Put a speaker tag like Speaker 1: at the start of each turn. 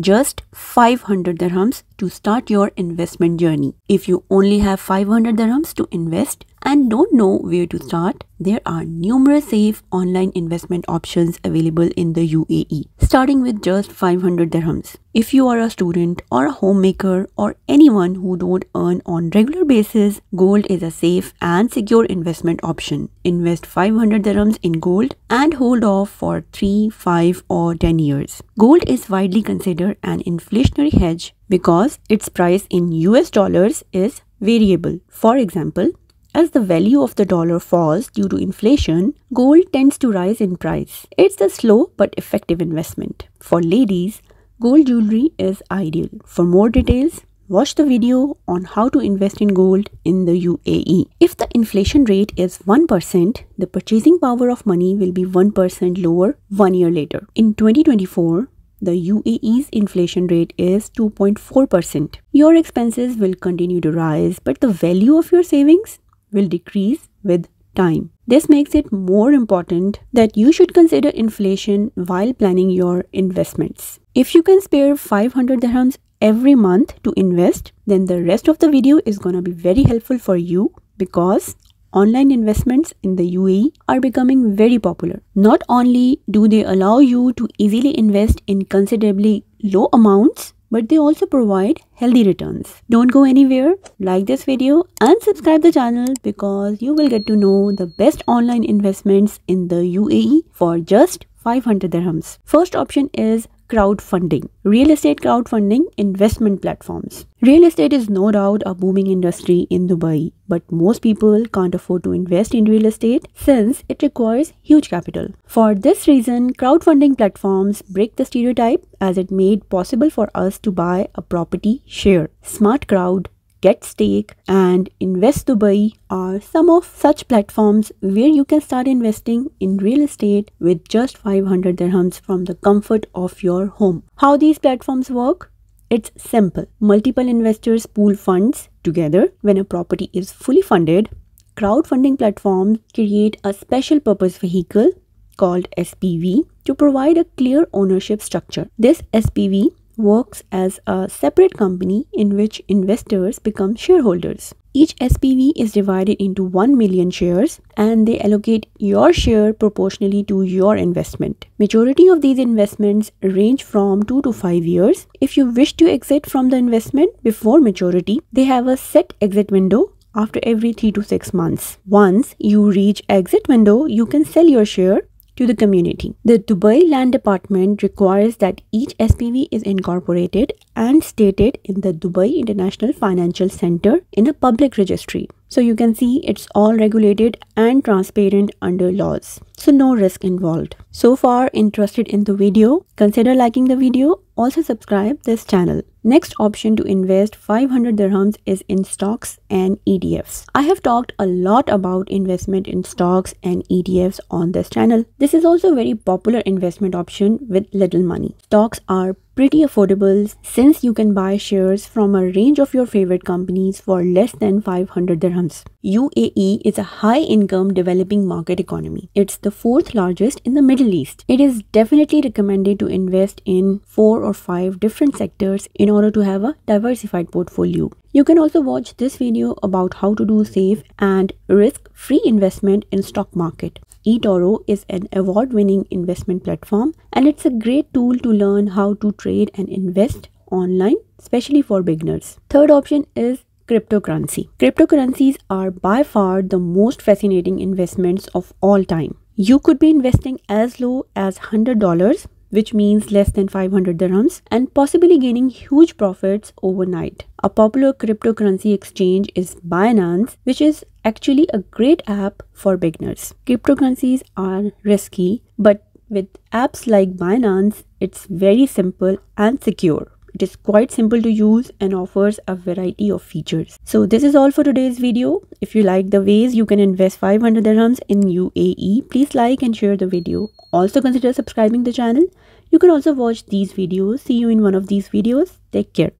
Speaker 1: just 500 dirhams to start your investment journey. If you only have 500 dirhams to invest and don't know where to start, there are numerous safe online investment options available in the UAE, starting with just 500 dirhams. If you are a student or a homemaker or anyone who don't earn on regular basis, gold is a safe and secure investment option. Invest 500 dirhams in gold and hold off for 3, 5 or 10 years. Gold is widely considered an inflationary hedge because its price in US dollars is variable. For example, as the value of the dollar falls due to inflation, gold tends to rise in price. It's a slow but effective investment. For ladies, gold jewelry is ideal. For more details, watch the video on how to invest in gold in the UAE. If the inflation rate is 1%, the purchasing power of money will be 1% lower one year later. In 2024, the UAE's inflation rate is 2.4%. Your expenses will continue to rise, but the value of your savings will decrease with time. This makes it more important that you should consider inflation while planning your investments. If you can spare 500 dirhams every month to invest, then the rest of the video is going to be very helpful for you because online investments in the UAE are becoming very popular. Not only do they allow you to easily invest in considerably low amounts, but they also provide healthy returns. Don't go anywhere, like this video and subscribe the channel because you will get to know the best online investments in the UAE for just 500 dirhams. First option is crowdfunding. Real estate crowdfunding investment platforms. Real estate is no doubt a booming industry in Dubai, but most people can't afford to invest in real estate since it requires huge capital. For this reason, crowdfunding platforms break the stereotype as it made possible for us to buy a property share. SmartCrowd Get Stake, and Invest Dubai are some of such platforms where you can start investing in real estate with just 500 dirhams from the comfort of your home. How these platforms work? It's simple. Multiple investors pool funds together. When a property is fully funded, crowdfunding platforms create a special purpose vehicle called SPV to provide a clear ownership structure. This SPV works as a separate company in which investors become shareholders. Each SPV is divided into 1 million shares and they allocate your share proportionally to your investment. Majority of these investments range from 2 to 5 years. If you wish to exit from the investment before maturity, they have a set exit window after every 3 to 6 months. Once you reach exit window, you can sell your share to the community. The Dubai Land Department requires that each SPV is incorporated and stated in the Dubai International Financial Center in a public registry. So you can see it's all regulated and transparent under laws. So no risk involved. So far interested in the video, consider liking the video. Also subscribe this channel. Next option to invest 500 dirhams is in stocks and ETFs. I have talked a lot about investment in stocks and ETFs on this channel. This is also a very popular investment option with little money. Stocks are pretty affordable since you can buy shares from a range of your favorite companies for less than 500 dirhams. UAE is a high income developing market economy. It's the fourth largest in the Middle East. It is definitely recommended to invest in four or five different sectors in order to have a diversified portfolio. You can also watch this video about how to do safe and risk-free investment in stock market eToro is an award-winning investment platform and it's a great tool to learn how to trade and invest online, especially for beginners. Third option is cryptocurrency. Cryptocurrencies are by far the most fascinating investments of all time. You could be investing as low as $100 which means less than 500 dirhams, and possibly gaining huge profits overnight. A popular cryptocurrency exchange is Binance, which is actually a great app for beginners. Cryptocurrencies are risky, but with apps like Binance, it's very simple and secure. It is quite simple to use and offers a variety of features. So this is all for today's video. If you like the ways you can invest 500 dirhams in UAE, please like and share the video. Also consider subscribing the channel. You can also watch these videos. See you in one of these videos. Take care.